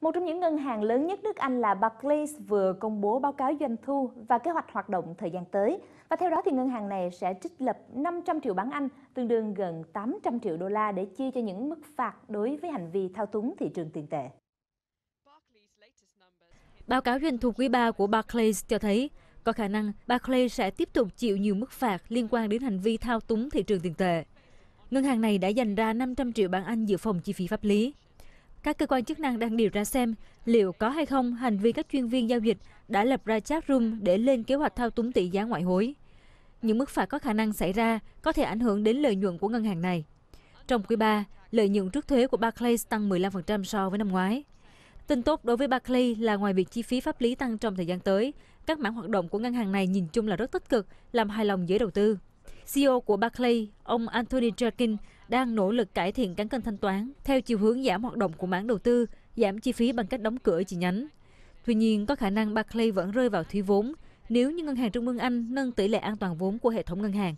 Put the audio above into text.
Một trong những ngân hàng lớn nhất nước Anh là Barclays vừa công bố báo cáo doanh thu và kế hoạch hoạt động thời gian tới. Và theo đó thì ngân hàng này sẽ trích lập 500 triệu bảng Anh, tương đương gần 800 triệu đô la để chi cho những mức phạt đối với hành vi thao túng thị trường tiền tệ. Báo cáo doanh thu quý 3 của Barclays cho thấy có khả năng Barclays sẽ tiếp tục chịu nhiều mức phạt liên quan đến hành vi thao túng thị trường tiền tệ. Ngân hàng này đã dành ra 500 triệu bảng Anh dự phòng chi phí pháp lý. Các cơ quan chức năng đang điều tra xem liệu có hay không hành vi các chuyên viên giao dịch đã lập ra chat room để lên kế hoạch thao túng tỷ giá ngoại hối. Những mức phạt có khả năng xảy ra có thể ảnh hưởng đến lợi nhuận của ngân hàng này. Trong quý 3, lợi nhuận trước thuế của Barclays tăng 15% so với năm ngoái. Tin tốt đối với Barclays là ngoài việc chi phí pháp lý tăng trong thời gian tới, các mảng hoạt động của ngân hàng này nhìn chung là rất tích cực, làm hài lòng giới đầu tư. CEO của Barclays, ông Anthony Jerkin, đang nỗ lực cải thiện cán cân thanh toán theo chiều hướng giảm hoạt động của mảng đầu tư, giảm chi phí bằng cách đóng cửa chi nhánh. Tuy nhiên, có khả năng Barclays vẫn rơi vào thiếu vốn nếu như Ngân hàng Trung ương Anh nâng tỷ lệ an toàn vốn của hệ thống ngân hàng.